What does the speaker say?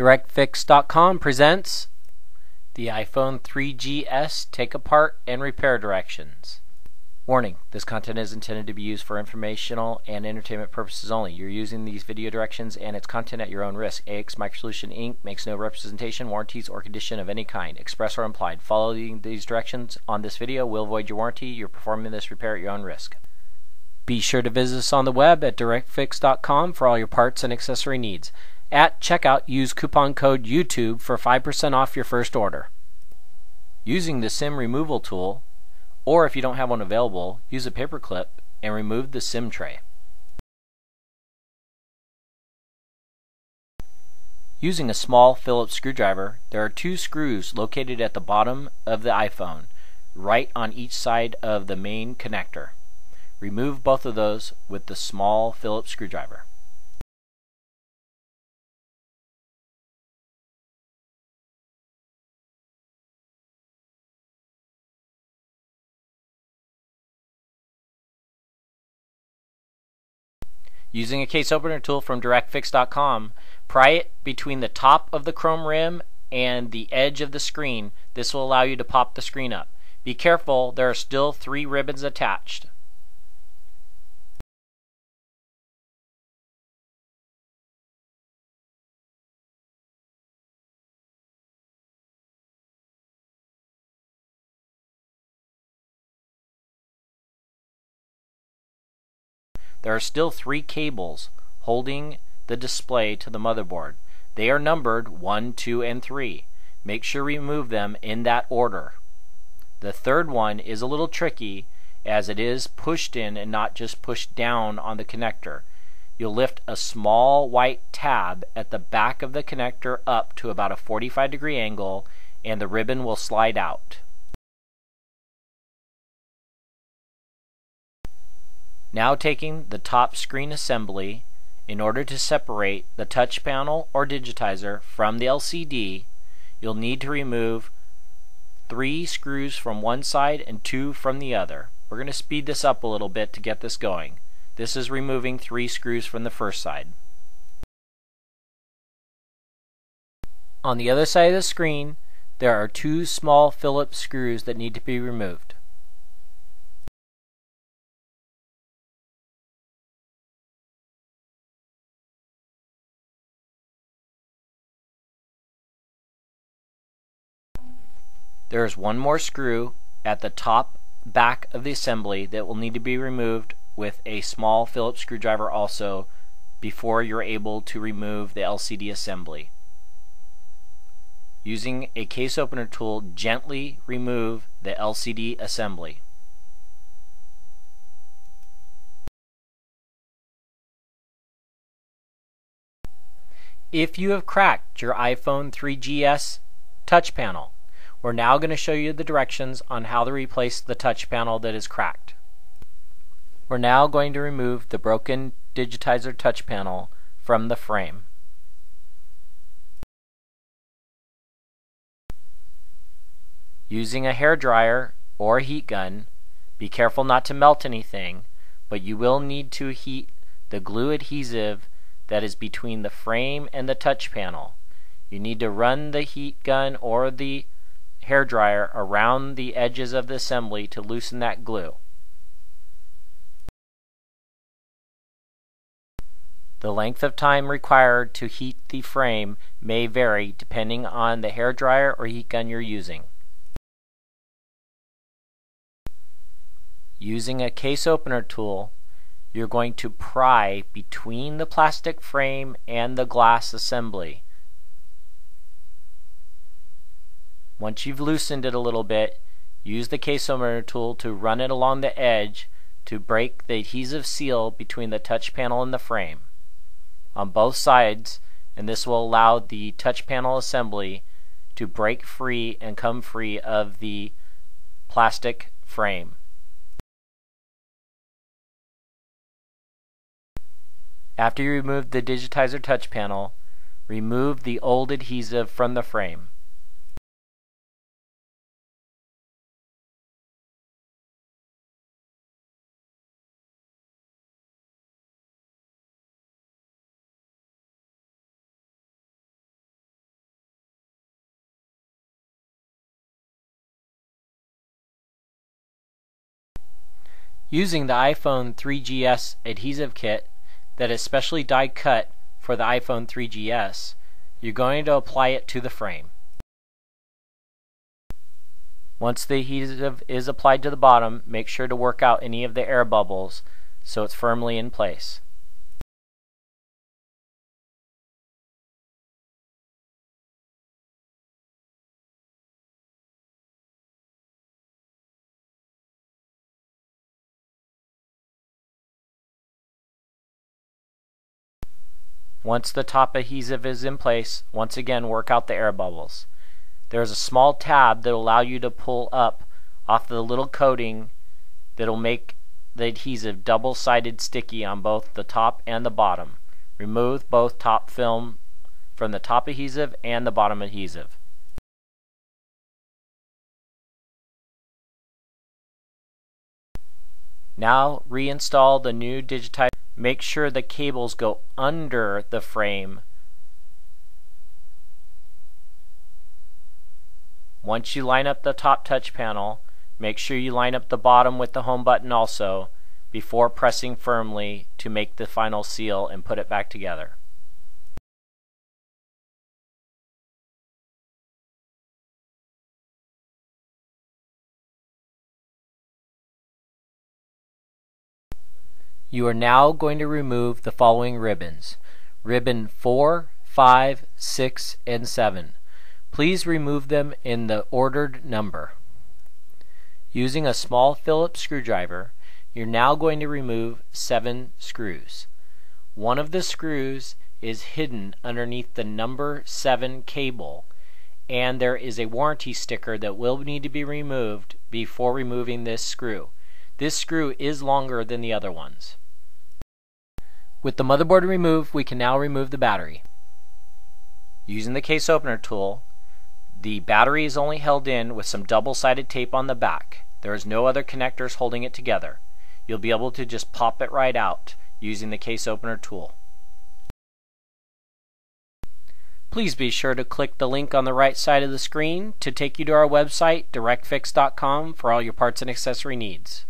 DirectFix.com presents the iPhone 3GS Take Apart and Repair Directions. Warning, this content is intended to be used for informational and entertainment purposes only. You're using these video directions and its content at your own risk. AX Microsolution Inc. makes no representation, warranties, or condition of any kind, express or implied. Following these directions on this video will void your warranty. You're performing this repair at your own risk. Be sure to visit us on the web at directfix.com for all your parts and accessory needs. At checkout, use coupon code YouTube for 5% off your first order. Using the SIM removal tool, or if you don't have one available, use a paper clip and remove the SIM tray. Using a small Phillips screwdriver, there are two screws located at the bottom of the iPhone, right on each side of the main connector. Remove both of those with the small Phillips screwdriver. Using a case opener tool from DirectFix.com, pry it between the top of the chrome rim and the edge of the screen. This will allow you to pop the screen up. Be careful, there are still three ribbons attached. There are still three cables holding the display to the motherboard. They are numbered 1, 2, and 3. Make sure you remove them in that order. The third one is a little tricky as it is pushed in and not just pushed down on the connector. You'll lift a small white tab at the back of the connector up to about a 45 degree angle and the ribbon will slide out. Now taking the top screen assembly, in order to separate the touch panel or digitizer from the LCD, you'll need to remove three screws from one side and two from the other. We're going to speed this up a little bit to get this going. This is removing three screws from the first side. On the other side of the screen, there are two small Phillips screws that need to be removed. There is one more screw at the top back of the assembly that will need to be removed with a small Phillips screwdriver also before you're able to remove the LCD assembly. Using a case opener tool, gently remove the LCD assembly. If you have cracked your iPhone 3GS touch panel, we're now going to show you the directions on how to replace the touch panel that is cracked. We're now going to remove the broken digitizer touch panel from the frame. Using a hair dryer or a heat gun, be careful not to melt anything, but you will need to heat the glue adhesive that is between the frame and the touch panel. You need to run the heat gun or the hair dryer around the edges of the assembly to loosen that glue. The length of time required to heat the frame may vary depending on the hair dryer or heat gun you're using. Using a case opener tool, you're going to pry between the plastic frame and the glass assembly Once you've loosened it a little bit, use the case opener tool to run it along the edge to break the adhesive seal between the touch panel and the frame on both sides and this will allow the touch panel assembly to break free and come free of the plastic frame. After you remove the digitizer touch panel, remove the old adhesive from the frame. Using the iPhone 3GS adhesive kit that is specially die cut for the iPhone 3GS, you're going to apply it to the frame. Once the adhesive is applied to the bottom, make sure to work out any of the air bubbles so it's firmly in place. Once the top adhesive is in place, once again work out the air bubbles. There is a small tab that will allow you to pull up off the little coating that will make the adhesive double-sided sticky on both the top and the bottom. Remove both top film from the top adhesive and the bottom adhesive. Now reinstall the new Digitize. Make sure the cables go under the frame. Once you line up the top touch panel, make sure you line up the bottom with the home button also before pressing firmly to make the final seal and put it back together. You are now going to remove the following ribbons. Ribbon 4, 5, 6, and 7. Please remove them in the ordered number. Using a small Phillips screwdriver, you're now going to remove 7 screws. One of the screws is hidden underneath the number 7 cable and there is a warranty sticker that will need to be removed before removing this screw. This screw is longer than the other ones. With the motherboard removed, we can now remove the battery. Using the case opener tool, the battery is only held in with some double-sided tape on the back. There is no other connectors holding it together. You'll be able to just pop it right out using the case opener tool. Please be sure to click the link on the right side of the screen to take you to our website, directfix.com, for all your parts and accessory needs.